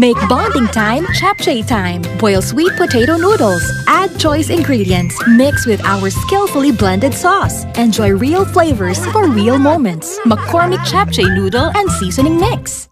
Make bonding time ChapChae time. Boil sweet potato noodles. Add choice ingredients. Mix with our skillfully blended sauce. Enjoy real flavors for real moments. McCormick ChapChae noodle and seasoning mix.